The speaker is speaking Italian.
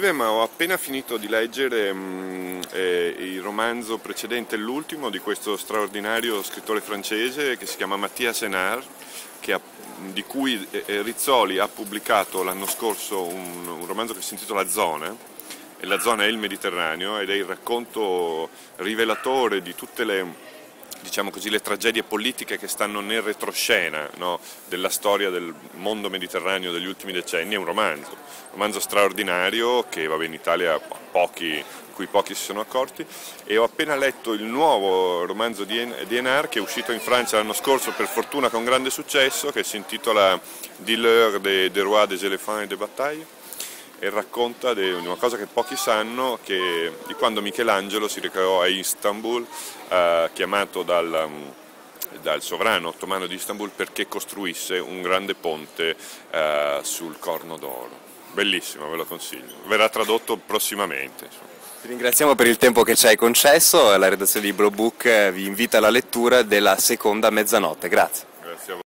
Ma ho appena finito di leggere mh, eh, il romanzo precedente, l'ultimo, di questo straordinario scrittore francese che si chiama Mattia Senard, ha, di cui eh, Rizzoli ha pubblicato l'anno scorso un, un, romanzo che si intitola Zona, e la zona è il Mediterraneo ed è il racconto rivelatore di tutte le diciamo così, le tragedie politiche che stanno nel retroscena no, della storia del mondo mediterraneo degli ultimi decenni, è un romanzo, un romanzo straordinario che vabbè, in Italia pochi, cui pochi si sono accorti. E ho appena letto il nuovo romanzo di Enar che è uscito in Francia l'anno scorso per fortuna con grande successo che si intitola Dealer des de rois des éléphants et des batailles e racconta di una cosa che pochi sanno, che di quando Michelangelo si recò a Istanbul, eh, chiamato dal, dal, sovrano ottomano di Istanbul perché costruisse un grande ponte eh, sul Corno d'Oro. Bellissimo, ve lo consiglio. Verrà tradotto prossimamente. Ti ringraziamo per il tempo che ci hai concesso, la redazione di Blue Book vi invita alla lettura della seconda mezzanotte. Grazie. Grazie a voi.